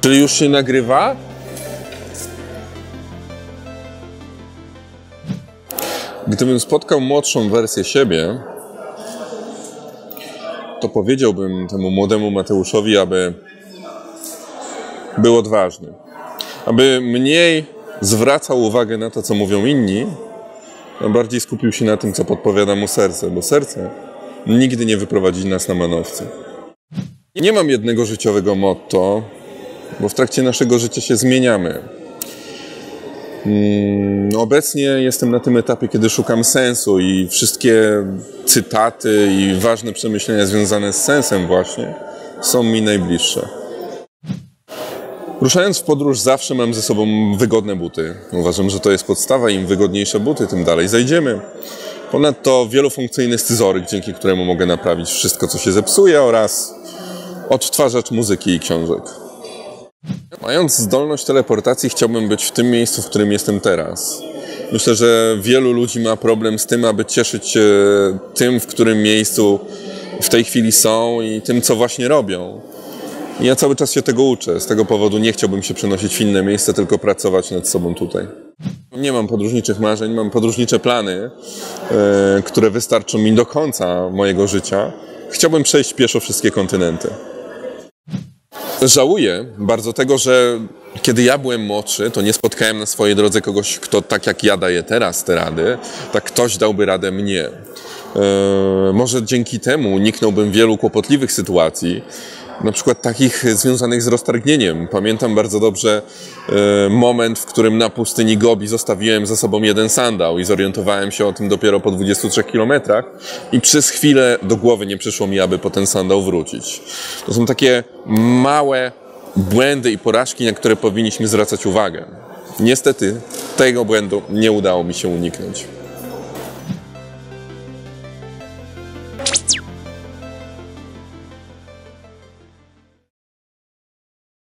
Czyli już się nagrywa? Gdybym spotkał młodszą wersję siebie, to powiedziałbym temu młodemu Mateuszowi, aby był odważny. Aby mniej zwracał uwagę na to, co mówią inni, a bardziej skupił się na tym, co podpowiada mu serce, bo serce nigdy nie wyprowadzi nas na manowce. Nie mam jednego życiowego motto, bo w trakcie naszego życia się zmieniamy. Mm, Obecnie jestem na tym etapie, kiedy szukam sensu i wszystkie cytaty i ważne przemyślenia związane z sensem właśnie są mi najbliższe. Ruszając w podróż zawsze mam ze sobą wygodne buty. Uważam, że to jest podstawa. Im wygodniejsze buty, tym dalej zajdziemy. Ponadto wielofunkcyjny scyzoryk, dzięki któremu mogę naprawić wszystko, co się zepsuje oraz odtwarzacz muzyki i książek. Mając zdolność teleportacji, chciałbym być w tym miejscu, w którym jestem teraz. Myślę, że wielu ludzi ma problem z tym, aby cieszyć się tym, w którym miejscu w tej chwili są i tym, co właśnie robią. I ja cały czas się tego uczę. Z tego powodu nie chciałbym się przenosić w inne miejsce, tylko pracować nad sobą tutaj. Nie mam podróżniczych marzeń, mam podróżnicze plany, e, które wystarczą mi do końca mojego życia. Chciałbym przejść pieszo wszystkie kontynenty. Żałuję bardzo tego, że kiedy ja byłem młodszy, to nie spotkałem na swojej drodze kogoś, kto tak jak ja daję teraz te rady, tak ktoś dałby radę mnie. Eee, może dzięki temu uniknąłbym wielu kłopotliwych sytuacji, na przykład takich związanych z roztargnieniem. Pamiętam bardzo dobrze e, moment, w którym na pustyni Gobi zostawiłem za sobą jeden sandał i zorientowałem się o tym dopiero po 23 kilometrach i przez chwilę do głowy nie przyszło mi, aby po ten sandał wrócić. To są takie małe błędy i porażki, na które powinniśmy zwracać uwagę. Niestety tego błędu nie udało mi się uniknąć.